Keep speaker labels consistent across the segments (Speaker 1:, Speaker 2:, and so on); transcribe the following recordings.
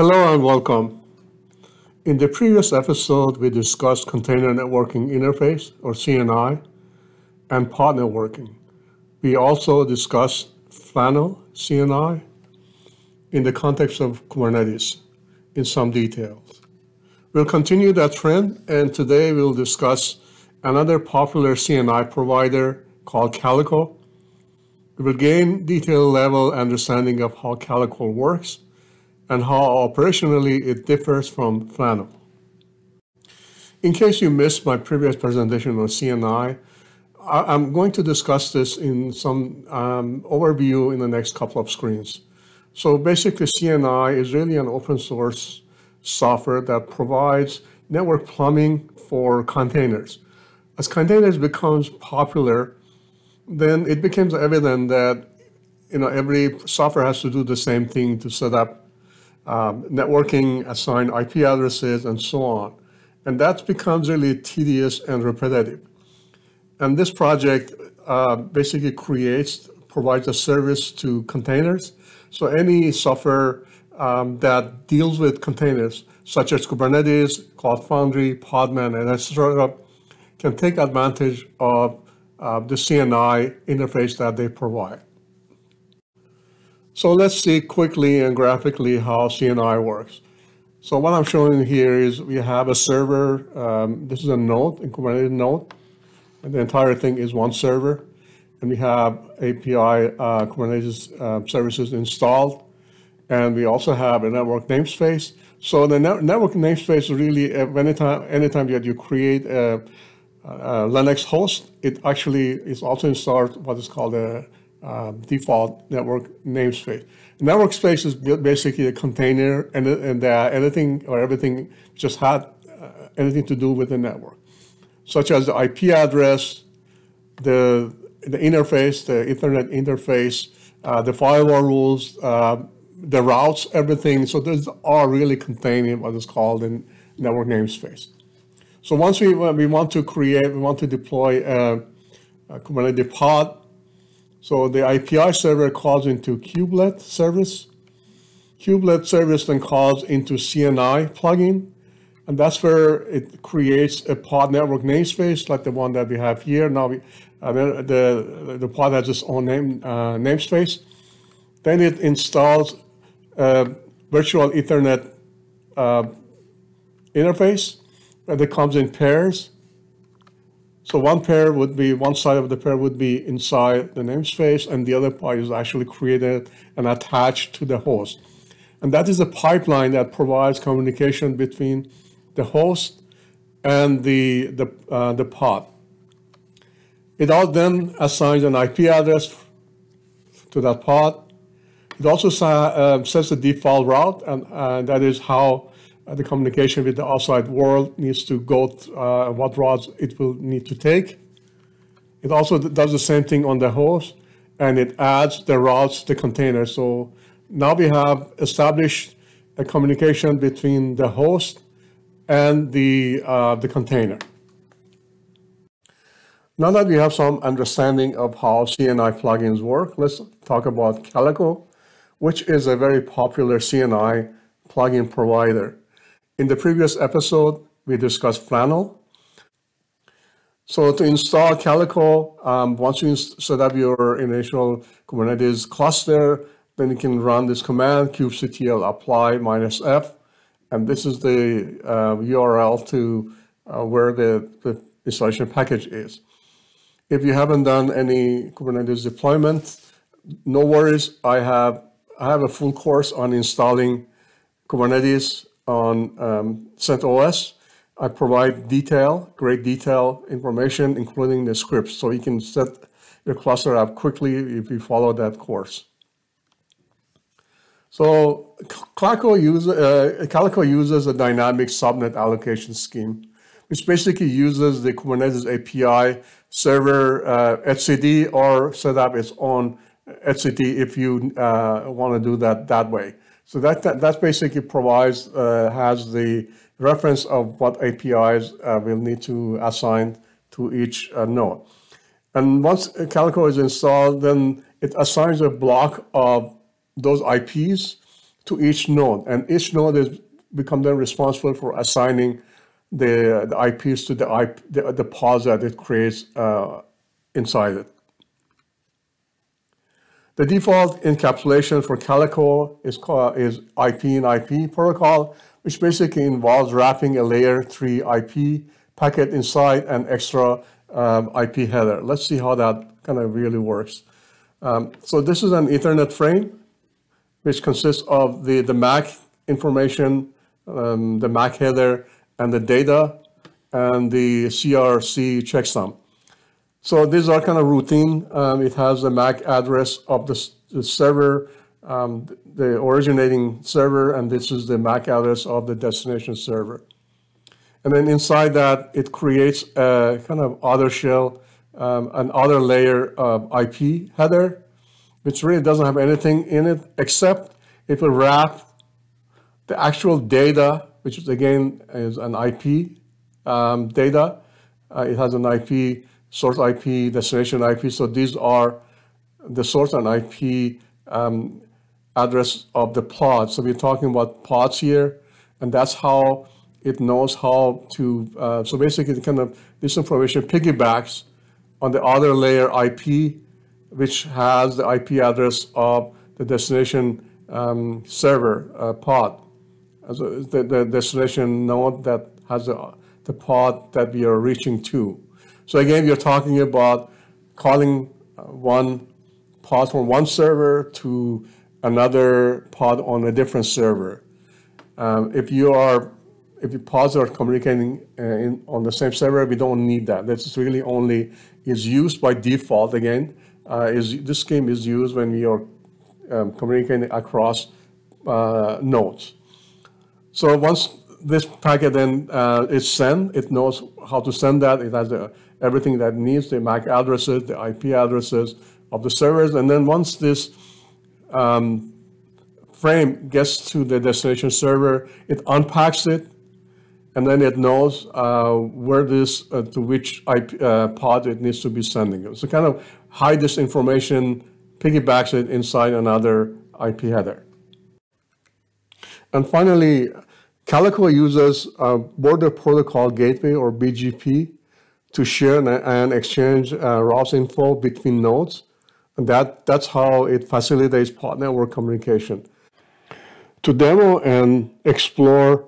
Speaker 1: Hello and welcome. In the previous episode, we discussed Container Networking Interface, or CNI, and pod networking. We also discussed Flannel, CNI, in the context of Kubernetes in some details. We'll continue that trend, and today we'll discuss another popular CNI provider called Calico. We will gain detailed level understanding of how Calico works and how operationally it differs from Flannel. In case you missed my previous presentation on CNI, I'm going to discuss this in some um, overview in the next couple of screens. So basically CNI is really an open source software that provides network plumbing for containers. As containers becomes popular, then it becomes evident that you know every software has to do the same thing to set up um, networking, assign IP addresses, and so on. And that becomes really tedious and repetitive. And this project uh, basically creates, provides a service to containers. So any software um, that deals with containers, such as Kubernetes, Cloud Foundry, Podman, and etc., can take advantage of uh, the CNI interface that they provide. So let's see quickly and graphically how CNI works. So what I'm showing here is we have a server. Um, this is a node, a Kubernetes node. And the entire thing is one server. And we have API uh, Kubernetes uh, services installed. And we also have a network namespace. So the ne network namespace really, uh, anytime, anytime that you create a, a, Linux host, it actually is also installed what is called a um, default network namespace. Network space is basically a container and, and uh, anything or everything just had uh, anything to do with the network such as the IP address, the, the interface, the internet interface, uh, the firewall rules, uh, the routes, everything. So those are really contained in what is called in network namespace. So once we, we want to create, we want to deploy a, a Kubernetes pod, so the API server calls into kubelet service. Kubelet service then calls into CNI plugin. And that's where it creates a pod network namespace like the one that we have here. Now we, uh, the, the, pod has its own name uh, namespace. Then it installs a virtual Ethernet uh, interface that comes in pairs. So one pair would be, one side of the pair would be inside the namespace and the other part is actually created and attached to the host. And that is a pipeline that provides communication between the host, and the, the, uh, the pod. It all then assigns an IP address to that pod. It also uh, sets the default route, and uh, that is how the communication with the outside world needs to go, uh, what routes it will need to take. It also does the same thing on the host, and it adds the routes to the container. So now we have established a communication between the host and the, uh, the container. Now that we have some understanding of how CNI plugins work, let's talk about Calico, which is a very popular CNI plugin provider. In the previous episode, we discussed Flannel. So to install Calico, um, once you set up your initial Kubernetes cluster, then you can run this command, kubectl apply minus f, and this is the uh, URL to uh, where the, the installation package is. If you haven't done any Kubernetes deployment, no worries. I have I have a full course on installing Kubernetes on um, CentOS. I provide detail, great detail information, including the scripts, so you can set your cluster up quickly if you follow that course. So Calico, use, uh, Calico uses a dynamic subnet allocation scheme, which basically uses the Kubernetes API server uh, etcd or set up its own etcd if you uh, want to do that that way. So that, that, that basically provides, uh, has the reference of what APIs uh, will need to assign to each uh, node. And once Calico is installed, then it assigns a block of those IPs to each node, and each node is become then responsible for assigning the, the IPs to the, IP, the, the pods that it creates uh, inside it. The default encapsulation for Calico is, is IP in IP protocol, which basically involves wrapping a layer 3 IP packet inside an extra um, IP header. Let's see how that kind of really works. Um, so this is an Ethernet frame, which consists of the, the MAC information, um, the MAC header, and the data, and the CRC checksum. So these are kind of routine. Um, it has the MAC address of the, the server, um, the originating server, and this is the MAC address of the destination server. And then inside that, it creates a kind of other shell, um, an other layer of IP header, which really doesn't have anything in it except it will wrap the actual data, which is again is an IP um, data. Uh, it has an IP, source IP, destination IP. So these are the source and IP um, address of the pod. So we're talking about pods here, and that's how it knows how to, uh, so basically kind of this information piggybacks on the other layer IP, which has the IP address of the destination um, server uh, pod. So the, the destination node that has the, the pod that we are reaching to. So again, you're talking about calling uh, one pod from one server to another pod on a different server. Um, if you are if you pods are communicating uh, in, on the same server, we don't need that. That's really only is used by default. Again, uh, is this scheme is used when we are um, communicating across uh, nodes. So once this packet then uh, is sent, it knows how to send that. It has everything that needs, the MAC addresses, the IP addresses of the servers. And then once this um, frame gets to the destination server, it unpacks it, and then it knows uh, where this, uh, to which IP, uh, pod it needs to be sending it. So kind of hide this information, piggybacks it inside another IP header. And finally, Calico uses a Border Protocol Gateway or BGP to share and exchange uh, info between nodes. And that, that's how it facilitates pod network communication. To demo and explore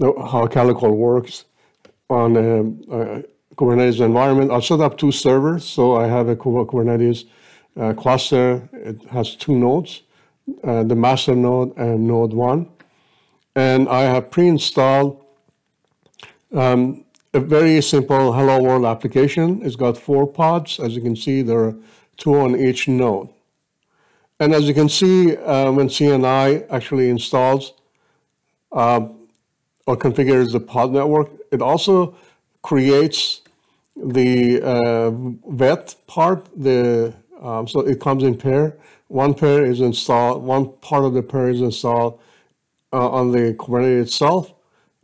Speaker 1: how Calico works on a, a Kubernetes environment. I'll set up two servers. So I have a Kubernetes uh, cluster. It has two nodes, uh, the master node and node one. And I have pre-installed um, a very simple Hello World application. It's got four pods. As you can see, there are two on each node. And as you can see, uh, when CNI actually installs, uh, or configures the pod network. It also creates the uh, veth part. The um, so it comes in pair. One pair is installed. One part of the pair is installed uh, on the Kubernetes itself,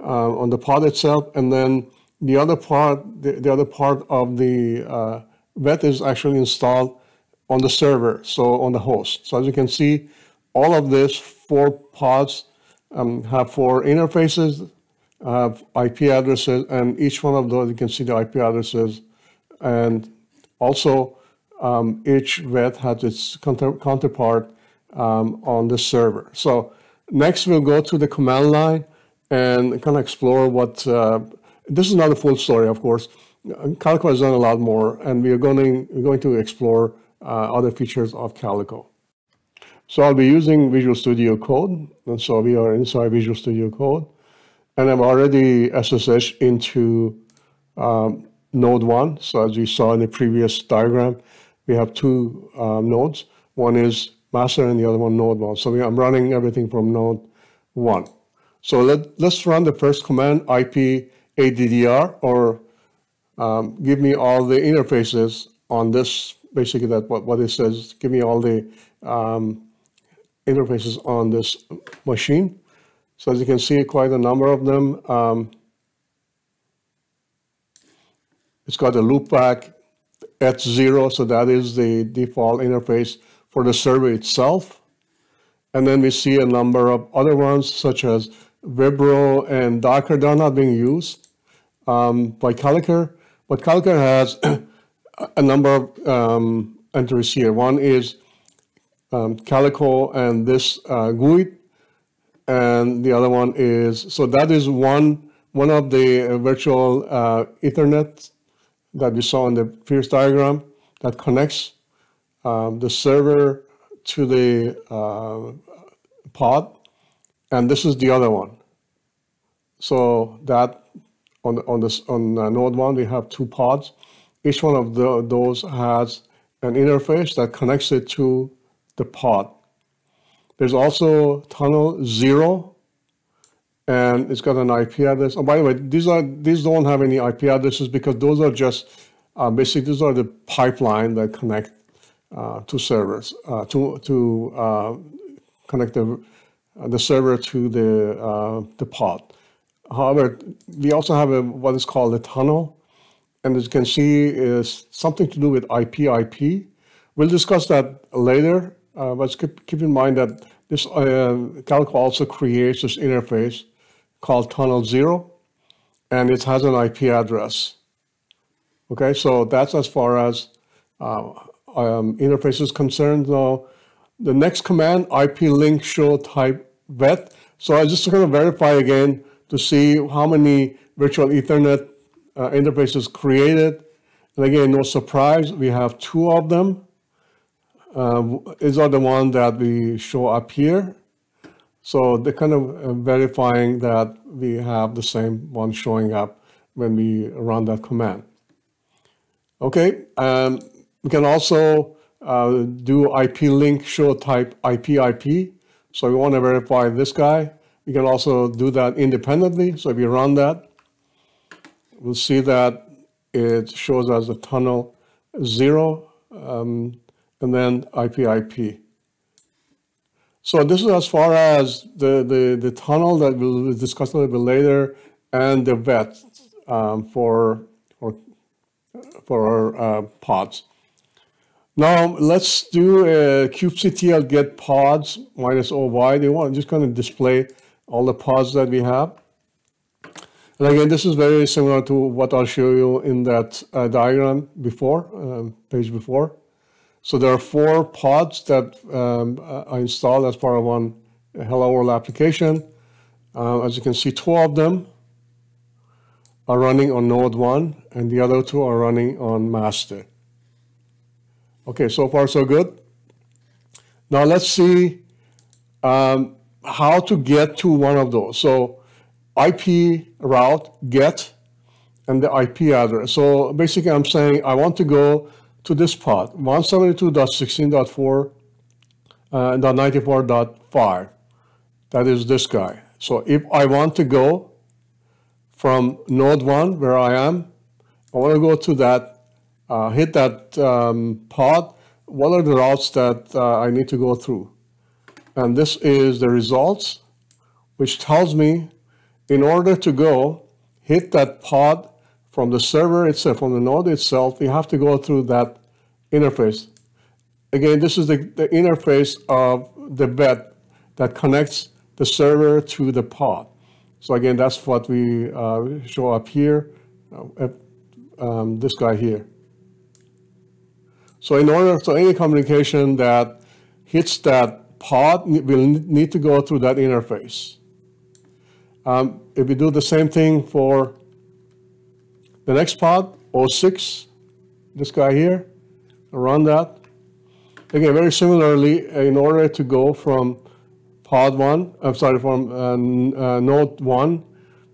Speaker 1: uh, on the pod itself, and then the other part, the, the other part of the uh, veth is actually installed on the server, so on the host. So as you can see, all of this four pods um, have four interfaces, have IP addresses, and each one of those, you can see the IP addresses. And also, um, each veth has its counter counterpart um, on the server. So next, we'll go to the command line and kind of explore what, uh, this is not a full story, of course. Calico has done a lot more, and we are going, we're going to explore uh, other features of Calico. So I'll be using Visual Studio Code. And so we are inside Visual Studio Code. And I've already SSH into um, node one. So as you saw in the previous diagram, we have two uh, nodes. One is master and the other one node one. So we, I'm running everything from node one. So let, let's run the first command, IP ADDR, or um, give me all the interfaces on this, basically that what, what it says, give me all the um, interfaces on this machine. So as you can see, quite a number of them. Um, it's got a loopback eth0, so that is the default interface for the server itself. And then we see a number of other ones such as Vibro and Docker. They're not being used um, by Calico, but Calico has a number of um, entries here. One is um, Calico and this uh, GUID, and the other one is, so that is one, one of the virtual uh, Ethernet that we saw in the previous diagram that connects um, the server to the uh, pod, and this is the other one. So that on on this on uh, node one we have two pods. Each one of the, those has an interface that connects it to the pod. There's also tunnel zero, and it's got an IP address. Oh, by the way, these are these don't have any IP addresses because those are just uh, basically these are the pipeline that connect uh, to servers uh, to to uh, connect the the server to the uh, the pod. However, we also have a, what is called a tunnel, and as you can see, is something to do with IP-IP. We'll discuss that later, uh, but keep, keep in mind that this uh, Calico also creates this interface called Tunnel Zero, and it has an IP address. Okay, so that's as far as uh, um, interface is concerned. Now, the next command, IP link show type veth. So I'm just going to verify again to see how many virtual Ethernet uh, interfaces created. And again, no surprise, we have two of them. Uh, these are the ones that we show up here. So they're kind of uh, verifying that we have the same one showing up when we run that command. Okay, um, we can also uh, do IP link show type IP IP. So we want to verify this guy. We can also do that independently. So if you run that, we'll see that it shows as a tunnel zero um, and then IP IP. So this is as far as the, the, the tunnel that we'll discuss a little bit later and the veth um, for, for, for our uh, pods. Now let's do a kubectl get pods minus OY. They want just kind of display all the pods that we have. And again, this is very similar to what I'll show you in that uh, diagram before, um, page before. So there are four pods that um, I installed as part of one Hello World application. Uh, as you can see, two of them are running on node one and the other two are running on master. Okay, so far so good. Now let's see um, how to get to one of those. So IP route, get, and the IP address. So basically I'm saying I want to go to this pod, 172.16.4 uh, and 94.5. That is this guy. So if I want to go from node 1, where I am, I want to go to that uh, hit that um, pod, what are the routes that uh, I need to go through? And this is the results, which tells me in order to go hit that pod from the server itself, from the node itself, you have to go through that interface. Again, this is the, the interface of the veth that connects the server to the pod. So again, that's what we uh, show up here, uh, um, this guy here. So in order, so any communication that hits that pod will need to go through that interface. Um, if we do the same thing for the next pod, 06, this guy here, run that. Again, very similarly, in order to go from pod one, I'm sorry, from uh, uh, node one,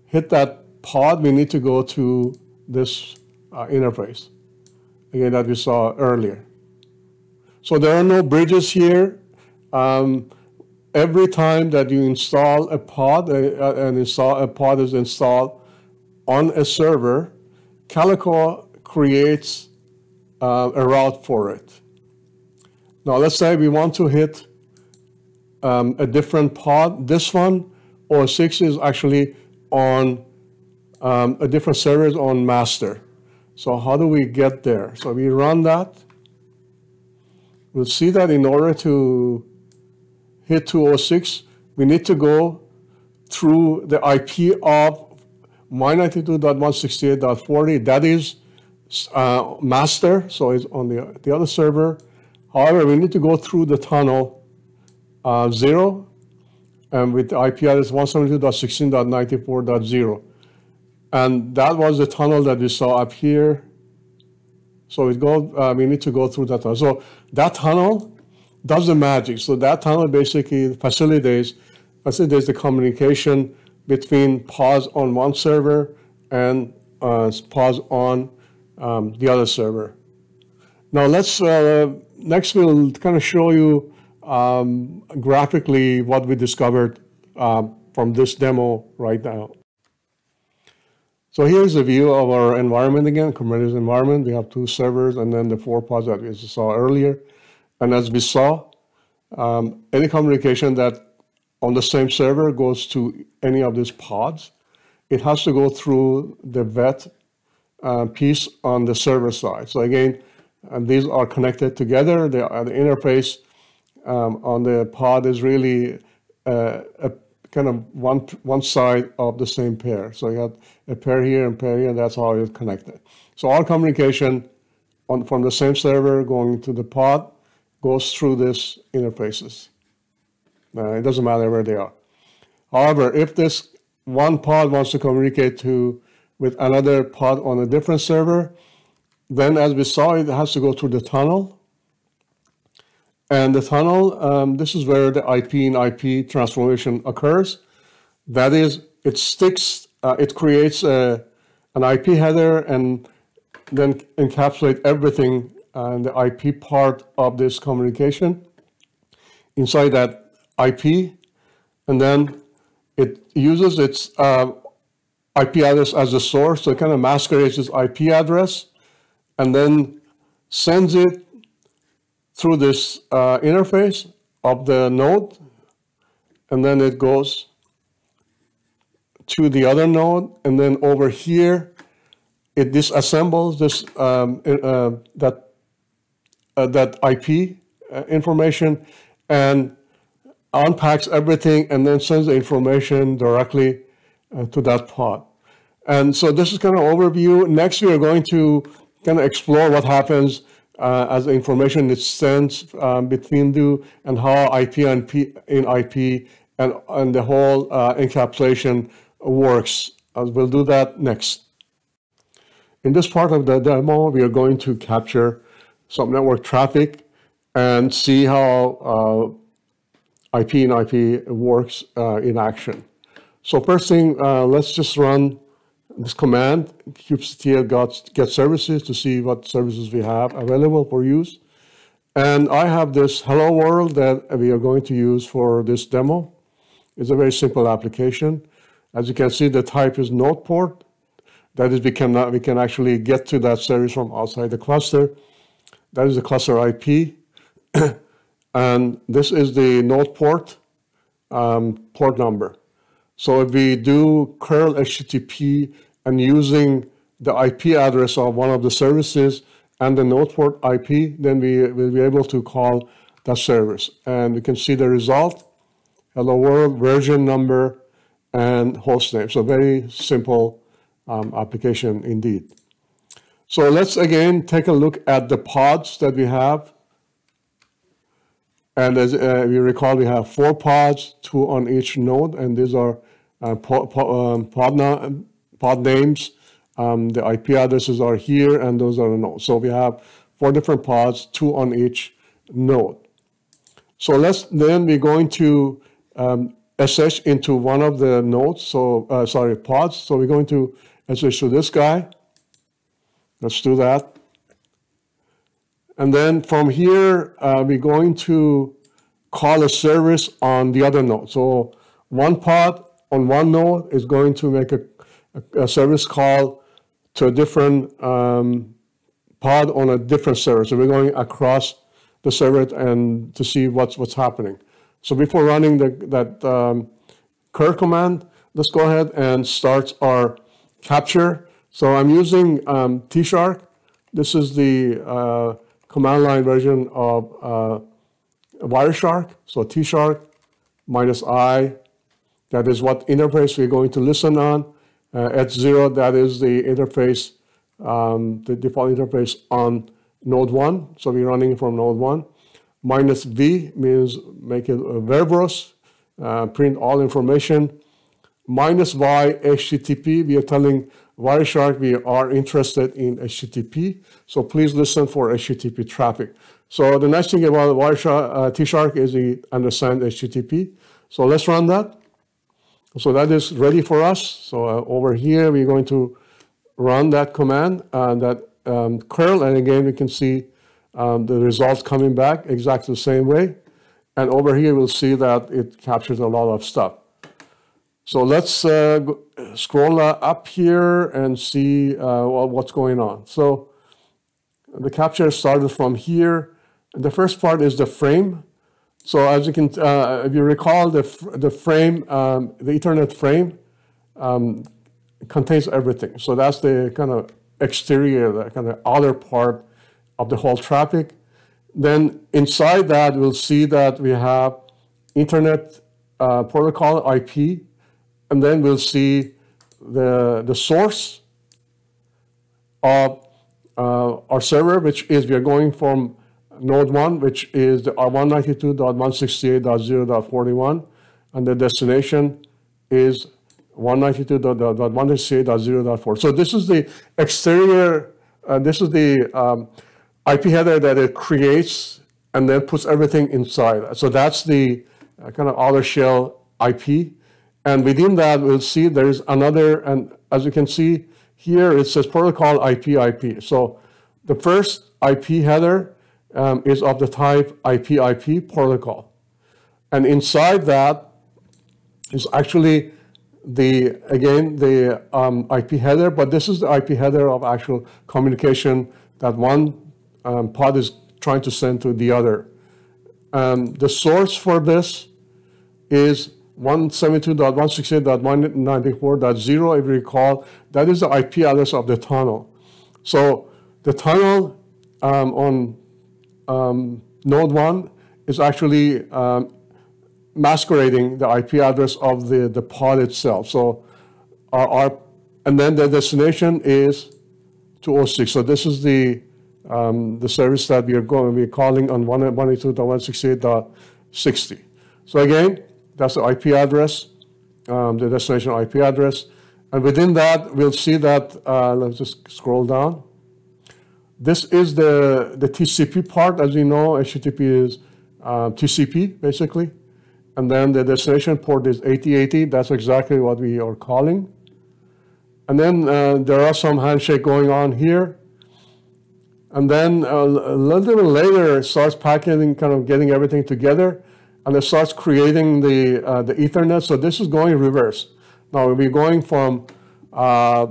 Speaker 1: hit that pod, we need to go to this uh, interface again, that we saw earlier. So there are no bridges here. Um, every time that you install a pod, uh, uh, and install a pod is installed on a server, Calico creates uh, a route for it. Now let's say we want to hit um, a different pod. This one, or 6 is actually on um, a different server is on master. So how do we get there? So we run that. We'll see that in order to hit 206, we need to go through the IP of my92.168.40. That is uh, master, so it's on the, the other server. However, we need to go through the tunnel uh, 0 and with the IP address 172.16.94.0. And that was the tunnel that we saw up here. So it go, uh, we need to go through that tunnel. So that tunnel does the magic. So that tunnel basically facilitates, facilitates the communication between pods on one server and uh, pods on um, the other server. Now let's, uh, next we'll kind of show you um, graphically what we discovered uh, from this demo right now. So here's a view of our environment again, Kubernetes environment. We have two servers and then the four pods that we saw earlier. And as we saw, um, any communication that on the same server goes to any of these pods, it has to go through the veth uh, piece on the server side. So again, and these are connected together. The, uh, the interface um, on the pod is really uh, a kind of one one side of the same pair. So you have a pair here and pair here, and that's how it's connected. So all communication on, from the same server going to the pod goes through these interfaces. Uh, it doesn't matter where they are. However, if this one pod wants to communicate to with another pod on a different server, then as we saw, it has to go through the tunnel. And the tunnel, um, this is where the IP and IP transformation occurs. That is, it sticks, uh, it creates a, an IP header and then encapsulate everything and the IP part of this communication inside that IP. And then it uses its uh, IP address as a source, so it kind of masquerades its IP address and then sends it through this uh, interface of the node, and then it goes to the other node, and then over here, it disassembles this um, uh, that that IP uh, information and unpacks everything, and then sends the information directly uh, to that pod. And so this is kind of overview. Next, we are going to kind of explore what happens uh, as the information is sent um, between you and how IP and P in IP and, and the whole uh, encapsulation works. Uh, we'll do that next. In this part of the demo, we are going to capture some network traffic and see how uh, IP and IP works uh, in action. So first thing, uh, let's just run this command, kubectl get, services to see what services we have available for use. And I have this hello world that we are going to use for this demo. It's a very simple application. As you can see, the type is node port. That is, we can, we can actually get to that service from outside the cluster. That is the cluster IP. and this is the node port, um, port number. So if we do curl HTTP and using the IP address of one of the services and the node port IP, then we will be able to call that service. And we can see the result, hello world, version number, and host name. So very simple um, application indeed. So let's again take a look at the pods that we have. And as uh, we recall, we have four pods, two on each node, and these are uh, pod, um, pod, pod, names. Um, the IP addresses are here, and those are the nodes. So we have four different pods, two on each node. So let's then we're going to um, into one of the nodes, so uh, sorry, pods. So we're going to SH to this guy. Let's do that. And then from here, uh, we're going to call a service on the other node. So one pod on one node is going to make a, a, service call to a different um, pod on a different server. So we're going across the server and to see what's what's happening. So before running the, that um, curl command, let's go ahead and start our capture. So I'm using um, Tshark. This is the uh, command line version of uh, Wireshark. So Tshark minus I, that is what interface we're going to listen on. Uh, eth0, that is the interface, um, the default interface on node 1. So we're running from node 1. Minus V means make it verbose, uh, print all information. Minus Y, HTTP, we are telling Wireshark we are interested in HTTP. So please listen for HTTP traffic. So the nice thing about Wireshark, uh, T-Shark is it understands HTTP. So let's run that. So that is ready for us. So uh, over here, we're going to run that command and that um, curl. And again, we can see um, the results coming back exactly the same way. And over here, we'll see that it captures a lot of stuff. So let's uh, scroll uh, up here and see uh, what's going on. So the capture started from here. The first part is the frame. So as you can, uh, if you recall, the, the frame, um, the Ethernet frame um, contains everything. So that's the kind of exterior, the kind of outer part of the whole traffic. Then inside that, we'll see that we have Internet uh, protocol IP, and then we'll see the, the source of uh, our server, which is we are going from node 1, which is the 192.168.0.41, and the destination is 192.168.0.4. So this is the exterior, uh, this is the um, IP header that it creates and then puts everything inside. So that's the uh, kind of outer shell IP. And within that, we'll see there's another, and as you can see here, it says protocol IP IP. So the first IP header um, is of the type IP-IP protocol. And inside that is actually the, again, the um, IP header, but this is the IP header of actual communication that one um, pod is trying to send to the other. Um, the source for this is 172.168.194.0, if you recall. That is the IP address of the tunnel. So the tunnel um, on um, node 1 is actually um, masquerading the IP address of the, the pod itself. So our, our, and then the destination is 206. So this is the, um, the service that we are going be calling on 192.168.60. So again, that's the IP address, um, the destination IP address. And within that, we'll see that, uh, let's just scroll down. This is the, the TCP part. As you know, HTTP is uh, TCP, basically. And then the destination port is 8080. That's exactly what we are calling. And then uh, there are some handshake going on here. And then uh, a little bit later, it starts packaging, kind of getting everything together. And it starts creating the, uh, the Ethernet. So this is going reverse. Now we're going from uh,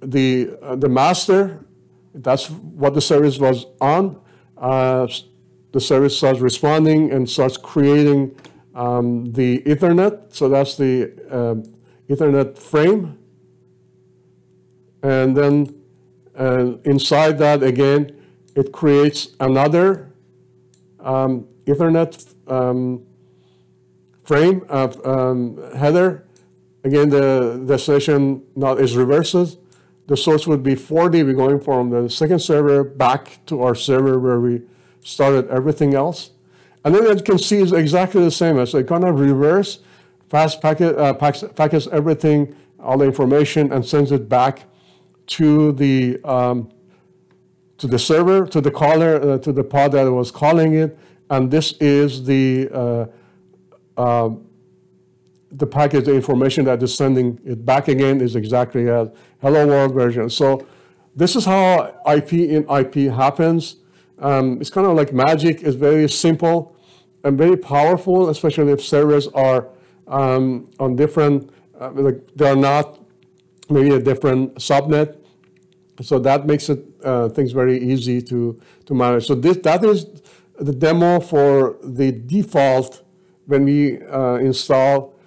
Speaker 1: the, uh, the master that's what the service was on. Uh, the service starts responding and starts creating um, the Ethernet. So that's the uh, Ethernet frame. And then uh, inside that, again, it creates another um, Ethernet um, frame of um, header. Again, the destination now is reverses the source would be 40. We're going from the second server back to our server where we started everything else. And then as you can see, it's exactly the same. It's kind of reverse, fast packet, uh, packets everything, all the information, and sends it back to the um, to the server, to the caller, uh, to the pod that was calling it. And this is the uh, uh the package, the information that is sending it back again is exactly as hello world version. So this is how IP in IP happens. Um, it's kind of like magic. It's very simple and very powerful, especially if servers are um, on different, uh, like they're not maybe a different subnet. So that makes it uh, things very easy to, to manage. So this, that is the demo for the default when we uh, install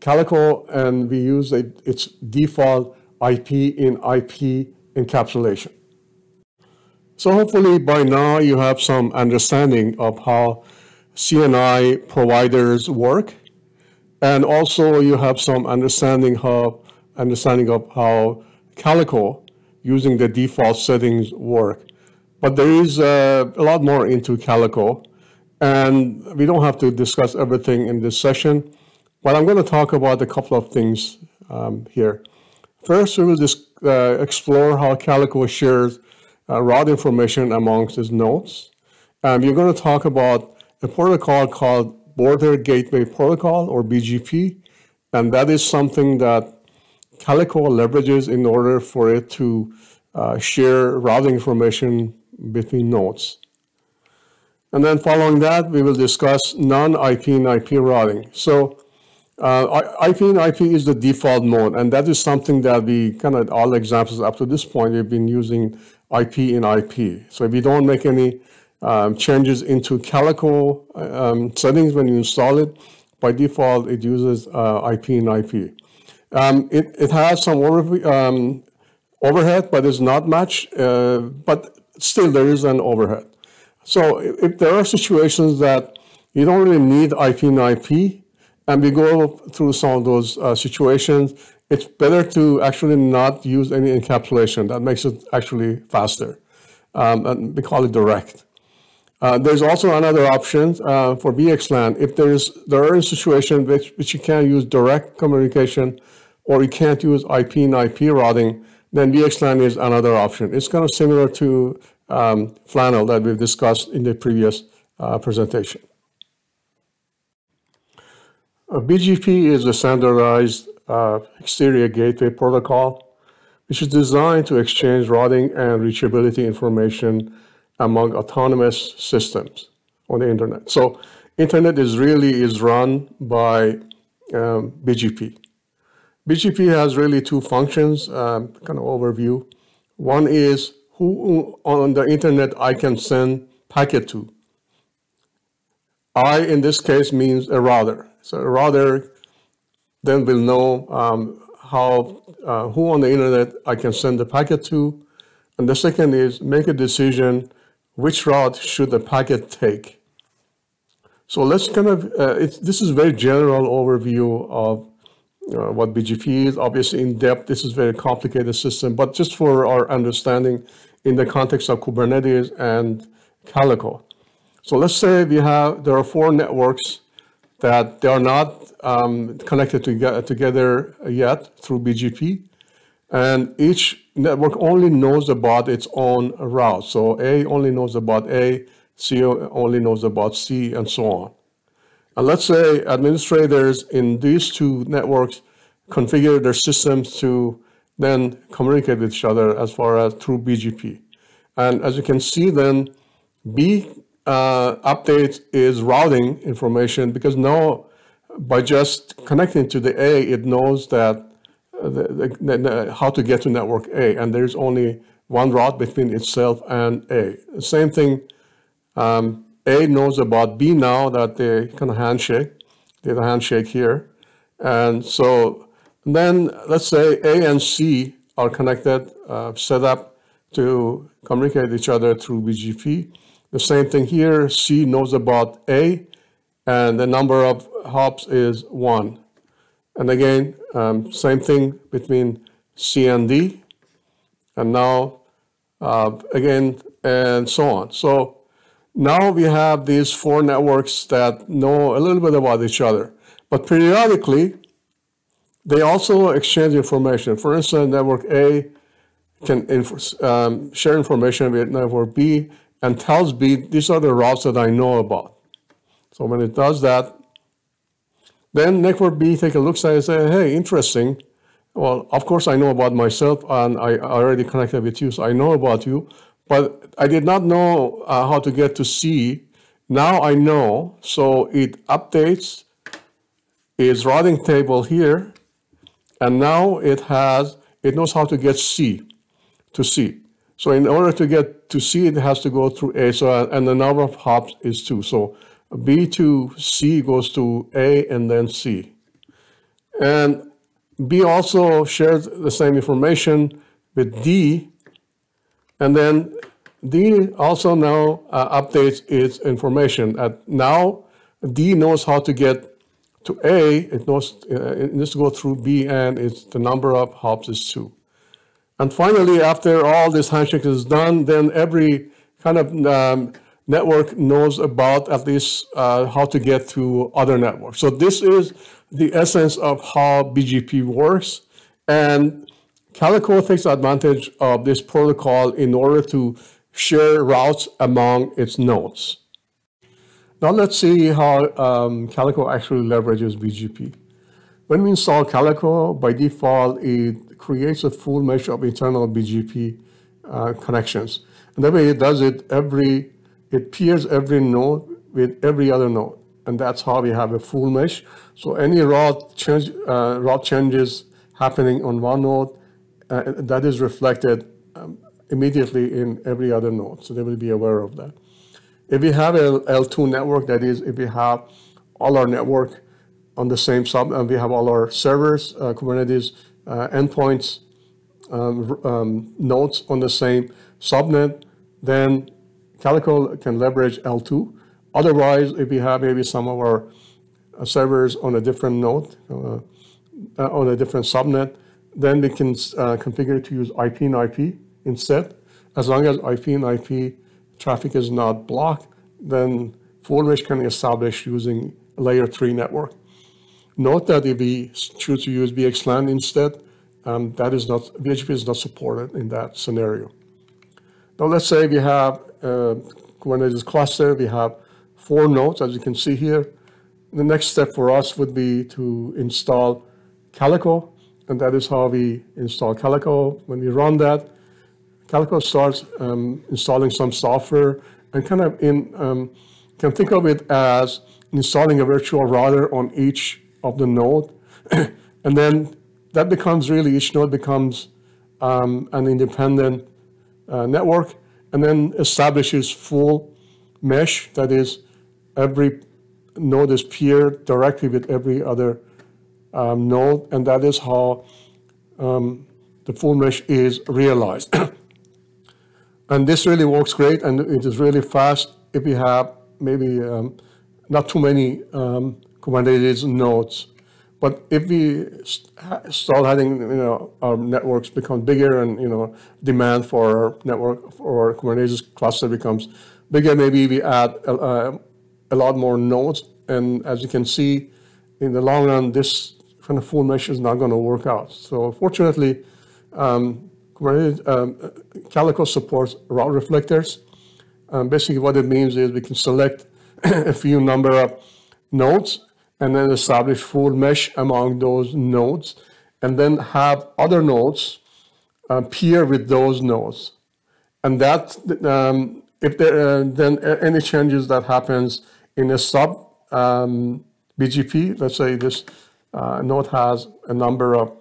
Speaker 1: Calico, and we use a, its default IP in IP encapsulation. So hopefully by now you have some understanding of how CNI providers work, and also you have some understanding how understanding of how Calico using the default settings work. But there is uh, a lot more into Calico, and we don't have to discuss everything in this session, but I'm going to talk about a couple of things um, here. First, we will just uh, explore how Calico shares uh, route information amongst its nodes. And we're going to talk about a protocol called Border Gateway Protocol, or BGP, and that is something that Calico leverages in order for it to uh, share routing information between nodes. And then following that, we will discuss non-IP and IP routing. So uh, IP and IP is the default mode, and that is something that we kind of all examples up to this point, we've been using IP and IP. So if you don't make any um, changes into Calico um, settings when you install it, by default, it uses uh, IP and IP. Um, it, it has some over, um, overhead, but it's not much, uh, but still there is an overhead. So if, there are situations that you don't really need IP and IP, and we go through some of those uh, situations, it's better to actually not use any encapsulation. That makes it actually faster. Um, and we call it direct. Uh, there's also another option uh, for VXLAN. If there's there are situations which, which you can't use direct communication or you can't use IP and IP routing, then VXLAN is another option. It's kind of similar to um, Flannel that we've discussed in the previous uh, presentation. BGP is a standardized uh, exterior gateway protocol, which is designed to exchange routing and reachability information among autonomous systems on the internet. So internet is really is run by um, BGP. BGP has really two functions, um, kind of overview. One is who on the internet I can send packet to. I, in this case, means a router. So a router then will know um, how, uh, who on the internet I can send the packet to. And the second is make a decision which route should the packet take? So let's kind of, uh, this is very general overview of uh, what BGP is. Obviously in depth, this is very complicated system, but just for our understanding in the context of Kubernetes and Calico. So let's say we have, there are four networks that they are not um, connected to, together yet through BGP. And each network only knows about its own route. So A only knows about A, C only knows about C, and so on. And let's say administrators in these two networks configure their systems to then communicate with each other as far as through BGP. And as you can see then, B uh, update is routing information because now by just connecting to the A, it knows that the, the, the, how to get to network A, and there's only one route between itself and A. Same thing, um, A knows about B now that they kind of handshake, did a handshake here. And so then let's say A and C are connected, uh, set up to communicate each other through BGP. The same thing here, C knows about A, and the number of hops is one. And again, um, same thing between C and D, and now uh, again, and so on. So now we have these four networks that know a little bit about each other, but periodically they also exchange information. For instance, network A can inf um, share information with network B and tells B, these are the routes that I know about. So when it does that, then network B take a look at it and say, hey, interesting. Well, of course I know about myself and I already connected with you, so I know about you, but I did not know uh, how to get to C. Now I know, so it updates its routing table here, and now it has, it knows how to get C, to C. So in order to get to C, it has to go through A, so, and the number of hops is two. So B to C goes to A and then C. And B also shares the same information with D, and then D also now uh, updates its information. At now, D knows how to get to A, it knows uh, it needs to go through B, and it's the number of hops is two. And finally, after all this handshake is done, then every kind of um, network knows about at least uh, how to get to other networks. So this is the essence of how BGP works. And Calico takes advantage of this protocol in order to share routes among its nodes. Now let's see how um, Calico actually leverages BGP. When we install Calico, by default, it creates a full mesh of internal BGP uh, connections. And that way it does it every, it peers every node with every other node. And that's how we have a full mesh. So any route, change, uh, route changes happening on one node, uh, that is reflected um, immediately in every other node. So they will be aware of that. If we have a L2 network, that is, if we have all our network on the same sub, and we have all our servers, uh, Kubernetes uh, endpoints, um, um, nodes on the same subnet, then Calico can leverage L2. Otherwise, if we have maybe some of our uh, servers on a different node, uh, uh, on a different subnet, then we can uh, configure to use IP and IP instead. As long as IP and IP traffic is not blocked, then mesh can be established using layer three network. Note that if we choose to use VXLAN instead, um, that is not, BGP is not supported in that scenario. Now let's say we have uh, Kubernetes cluster, we have four nodes, as you can see here. The next step for us would be to install Calico, and that is how we install Calico. When we run that, Calico starts um, installing some software and kind of in, um, can think of it as installing a virtual router on each of the node. and then that becomes really, each node becomes um, an independent uh, network and then establishes full mesh. That is, every node is paired directly with every other um, node. And that is how um, the full mesh is realized. And this really works great and it is really fast if you have maybe um, not too many um, Kubernetes nodes. But if we start having, you know, our networks become bigger and, you know, demand for our network for Kubernetes cluster becomes bigger, maybe we add a, a lot more nodes. And as you can see, in the long run, this kind of full mesh is not going to work out. So fortunately, um, um, Calico supports route reflectors. Um, basically what it means is we can select a few number of nodes and then establish full mesh among those nodes and then have other nodes uh, peer with those nodes. And that, um, if there, uh, then any changes that happens in a sub um, BGP, let's say this uh, node has a number of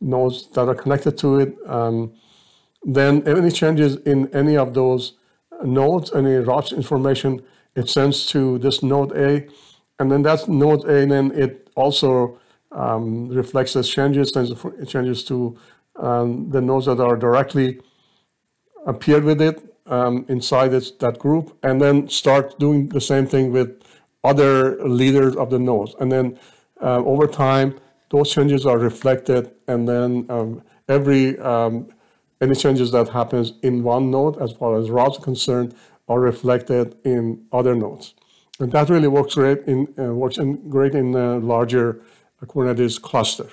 Speaker 1: nodes that are connected to it, um, then any changes in any of those nodes, any route information, it sends to this node A, and then that's node A, and then it also um, reflects as changes, sends changes to um, the nodes that are directly appeared with it um, inside that group, and then start doing the same thing with other leaders of the nodes. And then uh, over time, those changes are reflected, and then um, every um, any changes that happens in one node as far as routes are concerned are reflected in other nodes. And that really works great in, uh, works in, great in a larger Kubernetes cluster.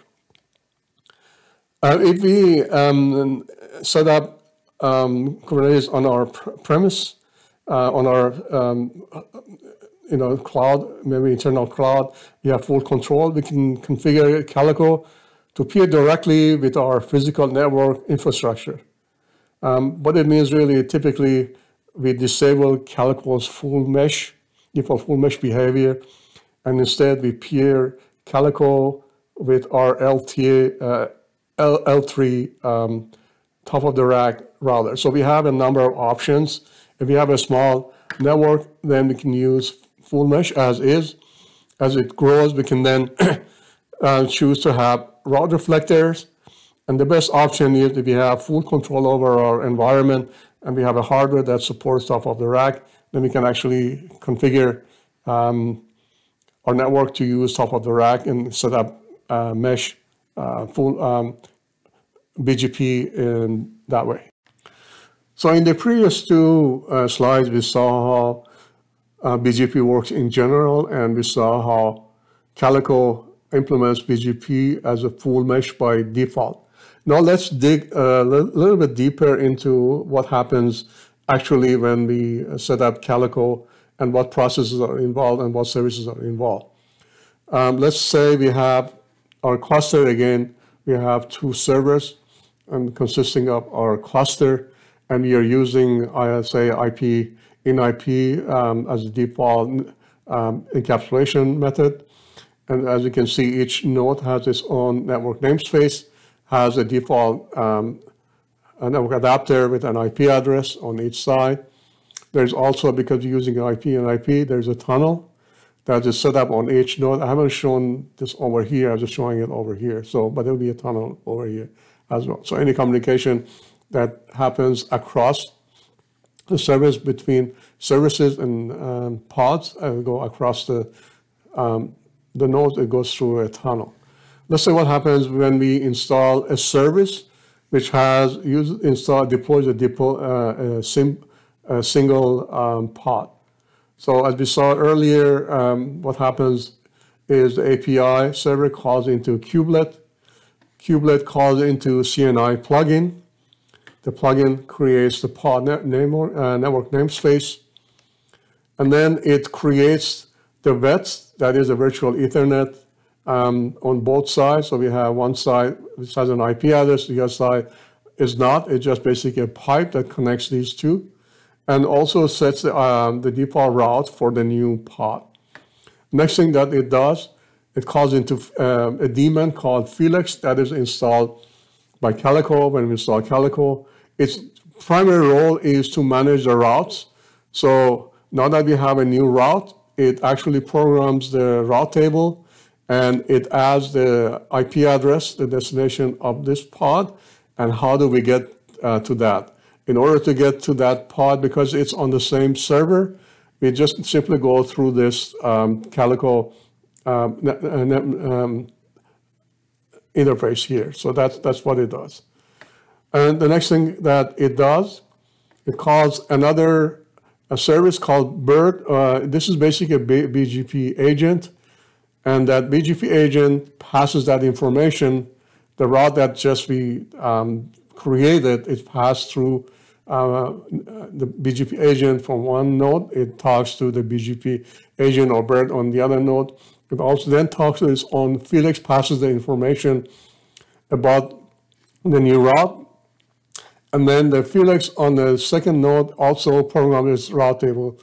Speaker 1: Uh, if we um, set up um, Kubernetes on our pr premise, uh, on our um, you know, cloud, maybe internal cloud, we have full control. We can configure Calico to peer directly with our physical network infrastructure. Um, what it means really, typically, we disable Calico's full mesh, default full mesh behavior, and instead we peer Calico with our LTA, uh, L, L3 um, top of the rack router. So we have a number of options. If we have a small network, then we can use full mesh as is. As it grows, we can then uh, choose to have route reflectors. And the best option is if we have full control over our environment and we have a hardware that supports top of the rack, then we can actually configure um, our network to use top of the rack and set up uh, mesh uh, full um, BGP in that way. So in the previous two uh, slides, we saw how uh, BGP works in general, and we saw how Calico implements BGP as a full mesh by default. Now let's dig a little bit deeper into what happens actually when we set up Calico and what processes are involved and what services are involved. Um, let's say we have our cluster again, we have two servers and consisting of our cluster, and we are using, I say, IP in IP um, as a default um, encapsulation method. And as you can see, each node has its own network namespace, has a default um, a network adapter with an IP address on each side. There's also, because you're using IP and IP, there's a tunnel that is set up on each node. I haven't shown this over here, I'm just showing it over here. So, but there'll be a tunnel over here as well. So any communication that happens across the service between services and um, pods uh, go across the um, the nodes, it goes through a tunnel. Let's say what happens when we install a service which has used, install, deploys a, deploy, uh, a, sim, a single um, pod. So as we saw earlier, um, what happens is the API server calls into kubelet. Kubelet calls into CNI plugin. The plugin creates the pod name, uh, network namespace. And then it creates the veths, that is a virtual Ethernet um, on both sides. So we have one side which has an IP address, the other side is not. It's just basically a pipe that connects these two and also sets the, um, the default route for the new pod. Next thing that it does, it calls into um, a daemon called Felix that is installed by Calico. When we install Calico, its primary role is to manage the routes. So now that we have a new route, it actually programs the route table and it adds the IP address, the destination of this pod, and how do we get uh, to that in order to get to that pod, because it's on the same server, we just simply go through this um, Calico um, um, interface here. So that's, that's what it does. And the next thing that it does, it calls another a service called BIRD. Uh, this is basically a BGP agent. And that BGP agent passes that information, the route that just we um, created, it passed through uh, the BGP agent from one node, it talks to the BGP agent or BIRD on the other node. It also then talks to its own Felix, passes the information about the new route. And then the Felix on the second node also programs its route table.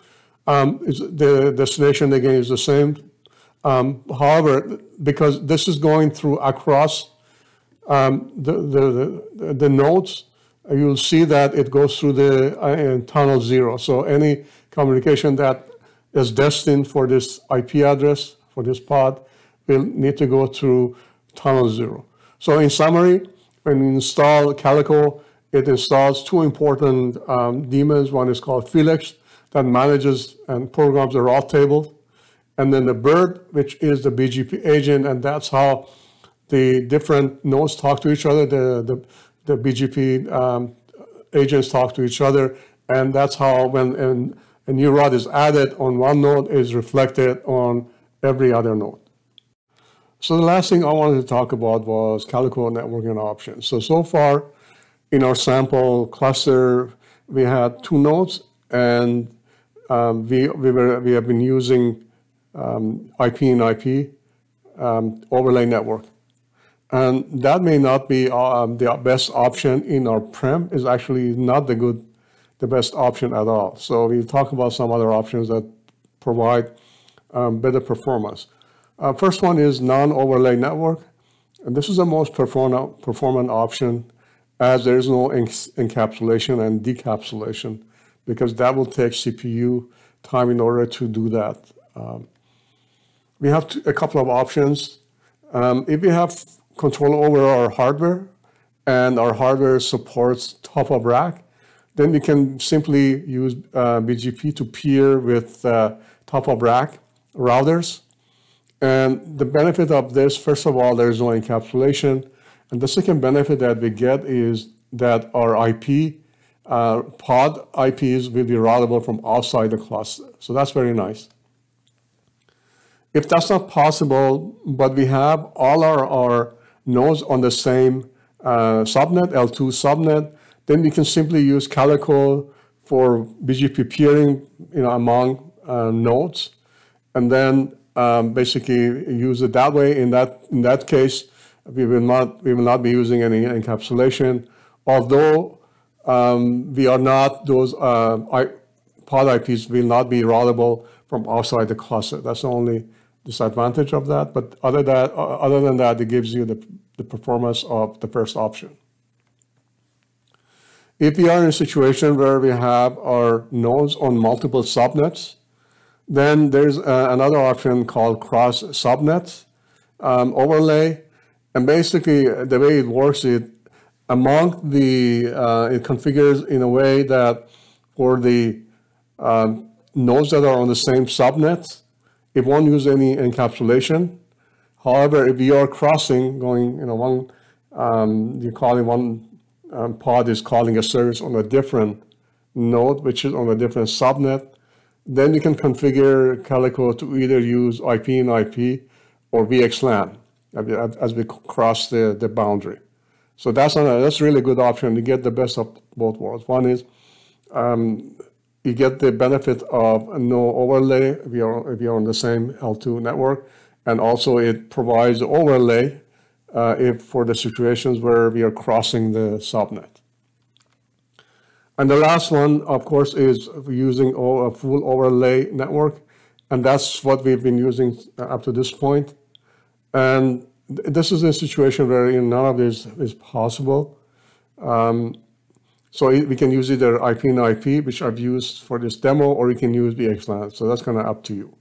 Speaker 1: Um, the destination again is the same. Um, however, because this is going through across um, the, the, the, the nodes, you'll see that it goes through the uh, tunnel zero. So any communication that is destined for this IP address, for this pod, will need to go through tunnel zero. So in summary, when you install Calico, it installs two important um, daemons. One is called Felix that manages and programs the route table. And then the bird, which is the BGP agent, and that's how the different nodes talk to each other. The, the, the BGP um, agents talk to each other, and that's how when an, a new route is added on one node is reflected on every other node. So the last thing I wanted to talk about was Calico networking options. So, so far in our sample cluster, we had two nodes and um, we, we, were, we have been using um, IP and IP um, overlay network. And that may not be um, the best option in our prem is actually not the good, the best option at all. So we'll talk about some other options that provide um, better performance. Uh, first one is non-overlay network. And this is the most performant option as there is no encapsulation and decapsulation because that will take CPU time in order to do that. Um, we have to, a couple of options. Um, if we have control over our hardware and our hardware supports top of rack, then we can simply use uh, BGP to peer with uh, top of rack routers. And the benefit of this, first of all, there's no encapsulation. And the second benefit that we get is that our IP, uh, pod IPs will be routable from outside the cluster. So that's very nice. If that's not possible, but we have all our, our nodes on the same uh, subnet, L2 subnet, then we can simply use Calico for BGP peering you know, among uh, nodes, and then um, basically use it that way. In that, in that case, we will not, we will not be using any encapsulation, although um, we are not, those uh, pod IPs will not be routable from outside the cluster. That's the only disadvantage of that. But other, that, other than that, it gives you the, the performance of the first option. If we are in a situation where we have our nodes on multiple subnets, then there's uh, another option called cross subnet um, overlay. And basically, the way it works it among the, uh, it configures in a way that for the uh, nodes that are on the same subnet, it won't use any encapsulation. However, if you are crossing, going, you know, one, um, you call it one um, pod is calling a service on a different node, which is on a different subnet, then you can configure Calico to either use IP in IP or VXLAN as we cross the, the boundary. So that's, a, that's really good option to get the best of both worlds. One is um, you get the benefit of no overlay if you're, if you're on the same L2 network, and also it provides overlay uh, if for the situations where we are crossing the subnet. And the last one, of course, is using a full overlay network. And that's what we've been using up to this point. And this is a situation where none of this is possible. Um, so we can use either IP and IP, which I've used for this demo, or we can use the VXLAN. So that's kind of up to you.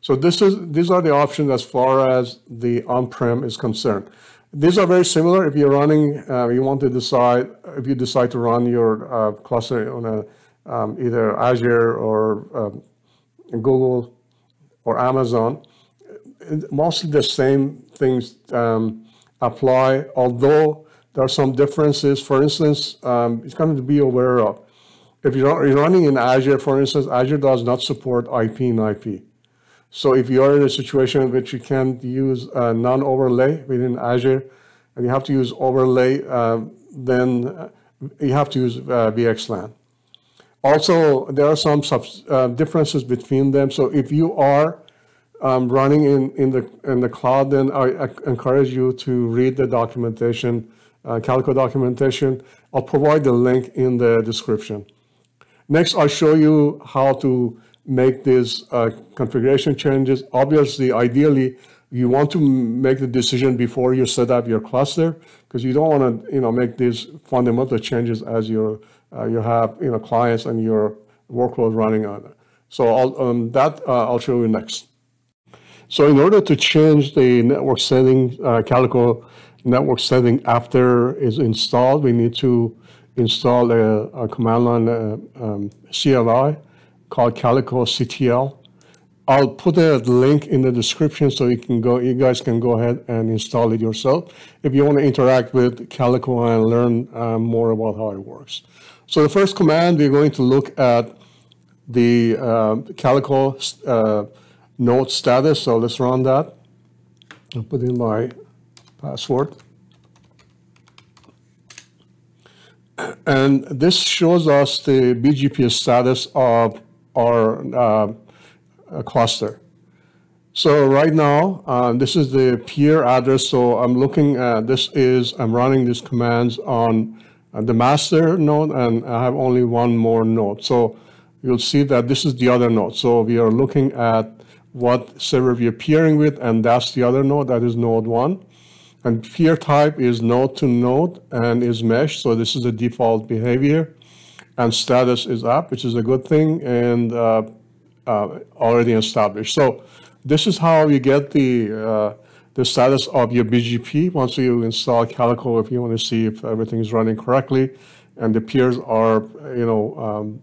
Speaker 1: So this is these are the options as far as the on-prem is concerned. These are very similar. If you're running, uh, you want to decide, if you decide to run your uh, cluster on a, um, either Azure or um, Google or Amazon, mostly the same things um, apply, although there are some differences. For instance, um, it's going to be aware of. If you're running in Azure, for instance, Azure does not support IP and IP. So if you are in a situation in which you can't use non-overlay within Azure, and you have to use overlay, uh, then you have to use uh, VXLAN. Also, there are some uh, differences between them. So if you are um, running in, in, the, in the cloud, then I, I encourage you to read the documentation, uh, Calico documentation. I'll provide the link in the description. Next, I'll show you how to make these uh, configuration changes. Obviously, ideally, you want to make the decision before you set up your cluster because you don't want to, you know, make these fundamental changes as you uh, you have, you know, clients and your workload running on it. So I'll, um, that uh, I'll show you next. So in order to change the network setting, uh, Calico network setting after is installed, we need to install a, a command line uh, um, CLI called calicoctl. I'll put a link in the description so you can go, you guys can go ahead and install it yourself if you want to interact with Calico and learn um, more about how it works. So the first command, we're going to look at the uh, Calico uh, node status. So let's run that. I'll put in my password. And this shows us the BGP status of our uh, cluster. So right now, uh, this is the peer address. So I'm looking at, this is, I'm running these commands on uh, the master node and I have only one more node. So you'll see that this is the other node. So we are looking at what server we are peering with and that's the other node, that is node one. And peer type is node to node and is mesh. So this is the default behavior and status is up, which is a good thing and uh, uh, already established. So this is how you get the uh, the status of your BGP once you install Calico. If you want to see if everything is running correctly, and the peers are you know um,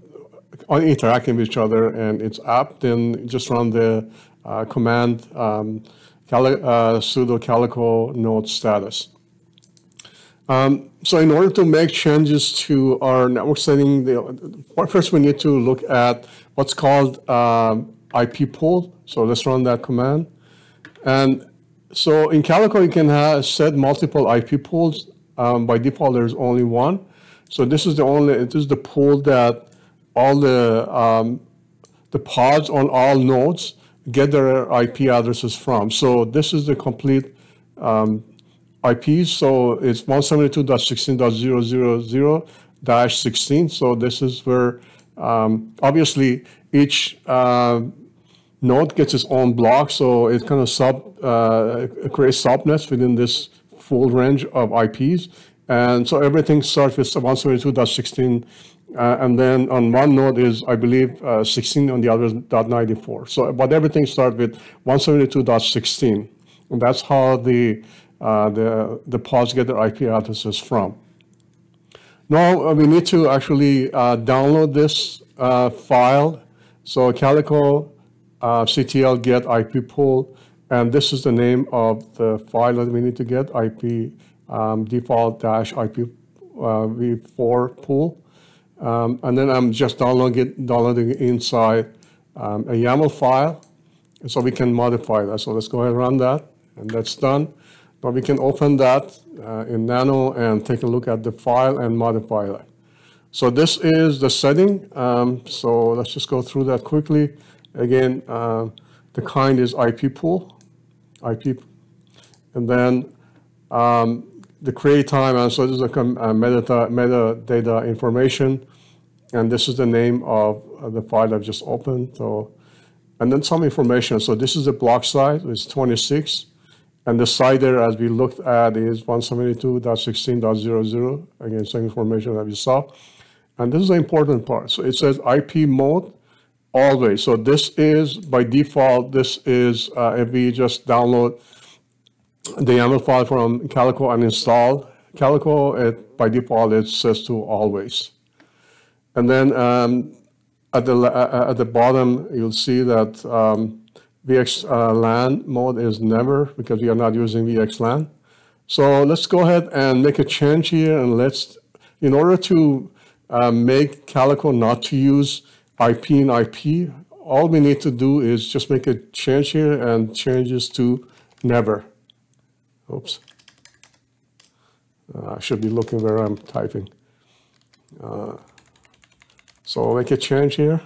Speaker 1: interacting with each other and it's up, then just run the uh, command um, cali uh, sudo calico node status. Um, so in order to make changes to our network setting, the, first we need to look at what's called um, IP pool. So let's run that command. And so in Calico, you can have, set multiple IP pools. Um, by default, there's only one. So this is the only, it is the pool that all the, um, the pods on all nodes get their IP addresses from. So this is the complete um, IPs. So it's 172.16.000-16. So this is where um, obviously each uh, node gets its own block. So it kind of sub uh, creates subnets within this full range of IPs. And so everything starts with 172.16 uh, and then on one node is, I believe, uh, 16, on the other is .94. So, but everything starts with 172.16. And that's how the uh, the, the pods get their IP addresses from. Now uh, we need to actually uh, download this uh, file. So Calico CTL get IP pool, and this is the name of the file that we need to get, IP um, default dash IP v4 pool. Um, and then I'm just downloading it, downloading inside um, a YAML file, so we can modify that. So let's go ahead and run that, and that's done. But we can open that uh, in Nano and take a look at the file and modify that. So this is the setting. Um, so let's just go through that quickly. Again, uh, the kind is IP pool, IP, and then um, the create time. And so this is a uh, metadata, metadata information, and this is the name of uh, the file I've just opened. So, and then some information. So this is the block size. It's 26. And the CIDR, as we looked at, is 172.16.00, again, same information that we saw. And this is the important part. So it says IP mode always. So this is, by default, this is, uh, if we just download the YAML file from Calico and install Calico, it, by default, it says to always. And then um, at, the, uh, at the bottom, you'll see that um, VXLAN uh, mode is never because we are not using VXLAN. So let's go ahead and make a change here and let's, in order to uh, make Calico not to use IP and IP, all we need to do is just make a change here and changes to never. Oops. Uh, I should be looking where I'm typing. Uh, so I'll make a change here.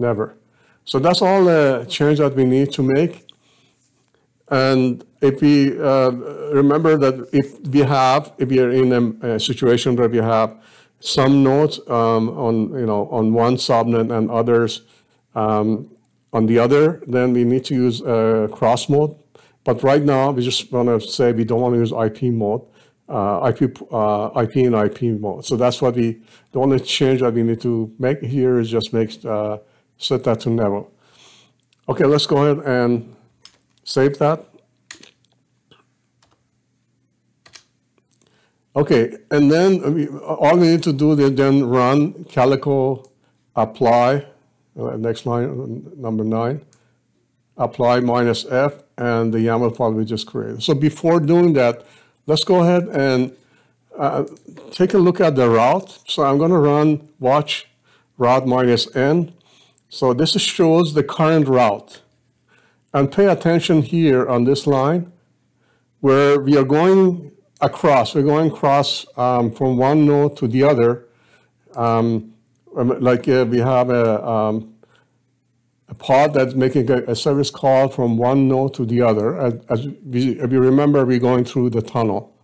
Speaker 1: never. So that's all the change that we need to make. And if we uh, remember that if we have, if we are in a, a situation where we have some nodes um, on, you know, on one subnet and others um, on the other, then we need to use uh, cross mode. But right now, we just want to say we don't want to use IP mode, uh, IP, uh, IP and IP mode. So that's what we, the only change that we need to make here is just make uh, set that to never. Okay, let's go ahead and save that. Okay, and then we, all we need to do is then run calico apply, next line, number nine, apply minus F, and the YAML file we just created. So before doing that, let's go ahead and uh, take a look at the route. So I'm going to run watch route minus N, so this shows the current route. And pay attention here on this line where we are going across. We're going across um, from one node to the other. Um, like uh, we have a, um, a pod that's making a, a, service call from one node to the other. As, as we, if you remember, we're going through the tunnel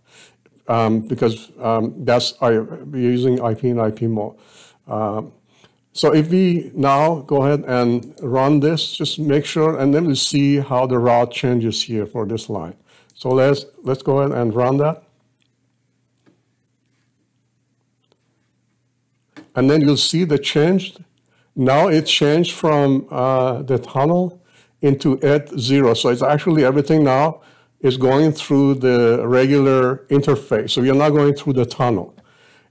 Speaker 1: um, because um, that's we're using IP and IP mode. So if we now go ahead and run this, just make sure, and then we see how the route changes here for this line. So let's, let's go ahead and run that. And then you'll see the change. Now it changed from uh, the tunnel into eth0. So it's actually everything now is going through the regular interface. So you're not going through the tunnel.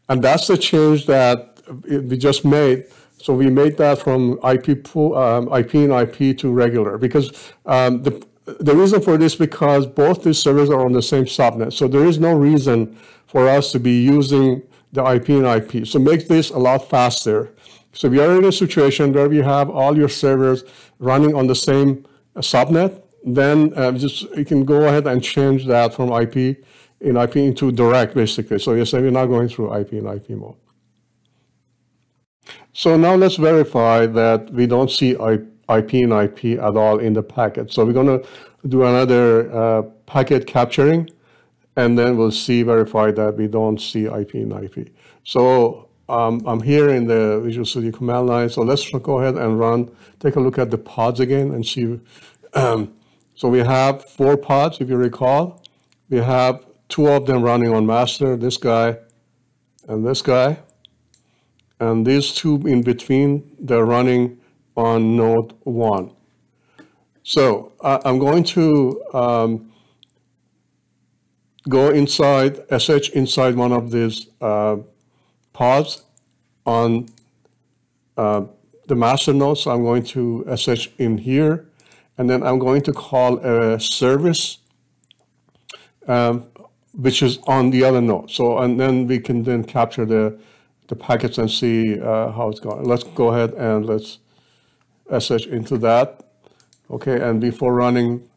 Speaker 1: And that's the change that we just made So we made that from IP pool, um, IP and IP to regular because um, the the reason for this because both these servers are on the same subnet. So there is no reason for us to be using the IP and IP. So make this a lot faster. So we are in a situation where we have all your servers running on the same uh, subnet, then uh, just you can go ahead and change that from IP in IP into direct basically. So you say we're not going through IP and IP mode. So now let's verify that we don't see IP and IP at all in the packet. So we're going to do another uh, packet capturing, and then we'll see, verify that we don't see IP in IP. So um, I'm here in the Visual Studio command line. So let's go ahead and run, take a look at the pods again and see. Um, so we have four pods, if you recall. We have two of them running on master, this guy and this guy. And these two in between, they're running on node one. So uh, I'm going to um, go inside, SH inside one of these uh, pods on uh, the master node. So I'm going to SH in here, and then I'm going to call a service, um, which is on the other node. So, and then we can then capture the, the packets and see uh, how it's going. Let's go ahead and let's SH into that. Okay, and before running,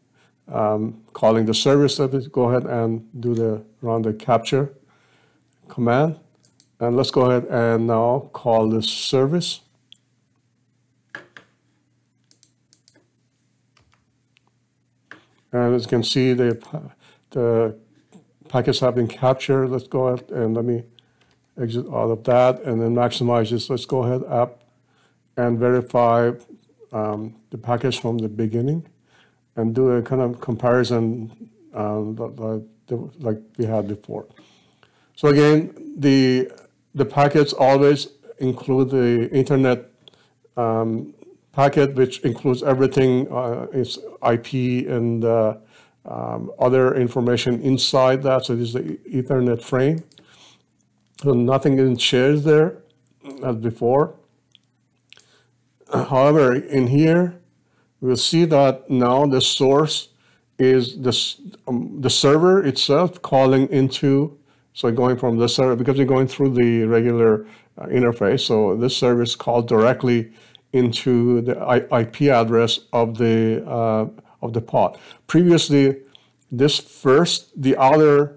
Speaker 1: um, calling the service, let's go ahead and do the run the capture command. And let's go ahead and now call this service. And as you can see, the, the packets have been captured. Let's go ahead and let me exit out of that and then maximize this. Let's go ahead up and verify um, the package from the beginning and do a kind of comparison um, like, like we had before. So again, the, the packets always include the internet um, packet, which includes everything, uh, it's IP and uh, um, other information inside that. So this is the Ethernet frame. So nothing is shared there as before. However, in here, we'll see that now the source is this, um, the server itself calling into, so going from the server, because you're going through the regular uh, interface, so this service called directly into the I IP address of the, uh, of the pod. Previously, this first, the other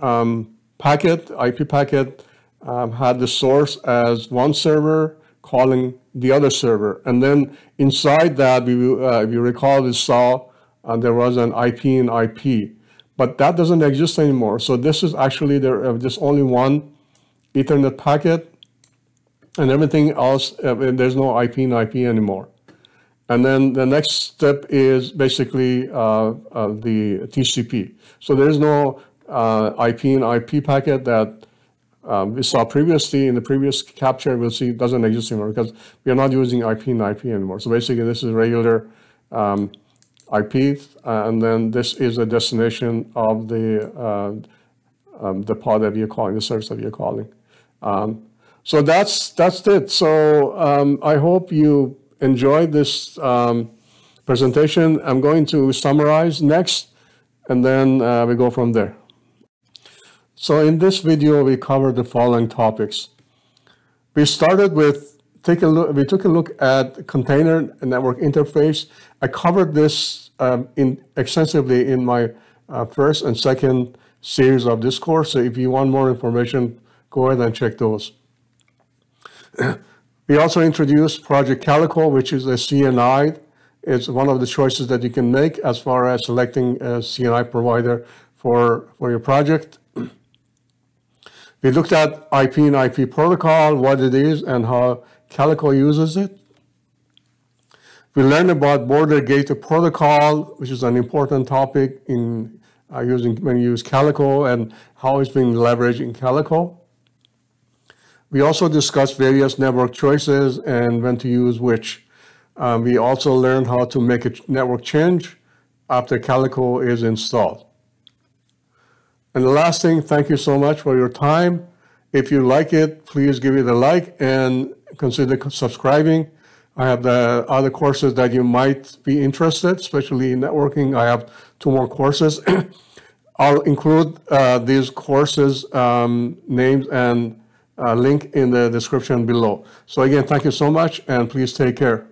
Speaker 1: um, packet, IP packet, um, had the source as one server calling the other server. And then inside that, we, uh, if you recall, we saw uh, there was an IP and IP, but that doesn't exist anymore. So this is actually there, uh, there's only one Ethernet packet and everything else, uh, there's no IP and IP anymore. And then the next step is basically uh, uh, the TCP. So there's no IP and IP packet that um, we saw previously in the previous capture, we'll see it doesn't exist anymore because we are not using IP and IP anymore. So basically this is regular um, IP, uh, and then this is a destination of the, uh, um, the pod that you're calling, the service that you're calling. Um, so that's, that's it. So um, I hope you enjoyed this um, presentation. I'm going to summarize next, and then uh, we go from there. So in this video, we covered the following topics. We started with, take a look, we took a look at container network interface. I covered this um, in extensively in my uh, first and second series of this course. So if you want more information, go ahead and check those. we also introduced Project Calico, which is a CNI. It's one of the choices that you can make as far as selecting a CNI provider for, for your project. We looked at IP and IP protocol, what it is, and how Calico uses it. We learned about border gateway protocol, which is an important topic in uh, using when you use Calico and how it's being leveraged in Calico. We also discussed various network choices and when to use which. Um, we also learned how to make a network change after Calico is installed. And the last thing, thank you so much for your time. If you like it, please give it a like. And consider subscribing. I have the other courses that you might be interested, especially in networking. I have two more courses. I'll include uh, these courses um, names and uh, link in the description below. So again, thank you so much, and please take care.